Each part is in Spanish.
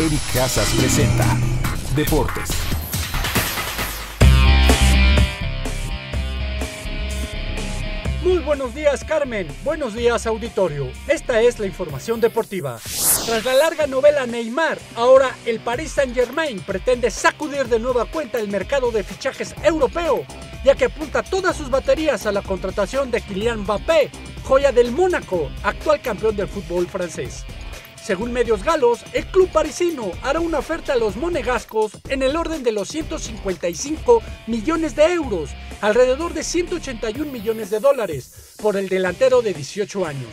Eric Casas presenta Deportes. Muy buenos días Carmen, buenos días auditorio. Esta es la información deportiva. Tras la larga novela Neymar, ahora el Paris Saint Germain pretende sacudir de nueva cuenta el mercado de fichajes europeo, ya que apunta todas sus baterías a la contratación de Kylian Mbappé, joya del Mónaco, actual campeón del fútbol francés. Según medios galos, el club parisino hará una oferta a los monegascos en el orden de los 155 millones de euros, alrededor de 181 millones de dólares, por el delantero de 18 años.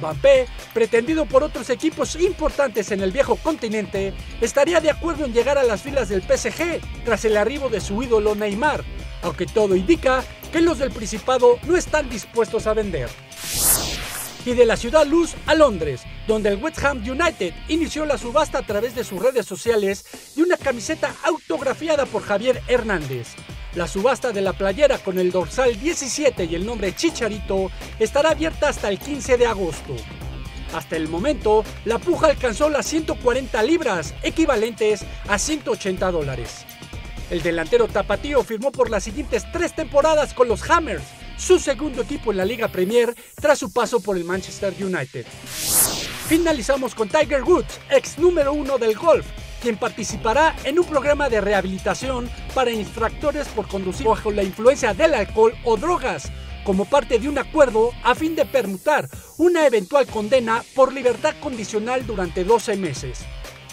Mbappé, pretendido por otros equipos importantes en el viejo continente, estaría de acuerdo en llegar a las filas del PSG tras el arribo de su ídolo Neymar, aunque todo indica que los del Principado no están dispuestos a vender y de la ciudad luz a Londres, donde el West Ham United inició la subasta a través de sus redes sociales de una camiseta autografiada por Javier Hernández. La subasta de la playera con el dorsal 17 y el nombre Chicharito estará abierta hasta el 15 de agosto. Hasta el momento, la puja alcanzó las 140 libras, equivalentes a 180 dólares. El delantero tapatío firmó por las siguientes tres temporadas con los Hammers, su segundo equipo en la Liga Premier tras su paso por el Manchester United. Finalizamos con Tiger Woods, ex número uno del golf, quien participará en un programa de rehabilitación para infractores por conducir bajo la influencia del alcohol o drogas, como parte de un acuerdo a fin de permutar una eventual condena por libertad condicional durante 12 meses.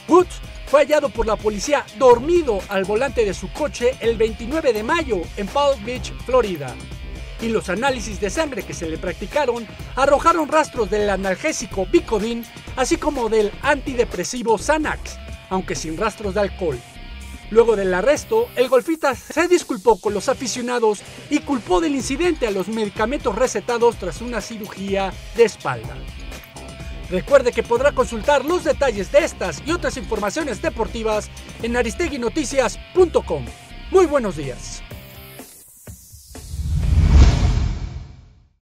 Woods fue hallado por la policía dormido al volante de su coche el 29 de mayo en Palm Beach, Florida y los análisis de sangre que se le practicaron arrojaron rastros del analgésico Vicodin, así como del antidepresivo Xanax, aunque sin rastros de alcohol. Luego del arresto, el golfista se disculpó con los aficionados y culpó del incidente a los medicamentos recetados tras una cirugía de espalda. Recuerde que podrá consultar los detalles de estas y otras informaciones deportivas en aristeguinoticias.com. Muy buenos días.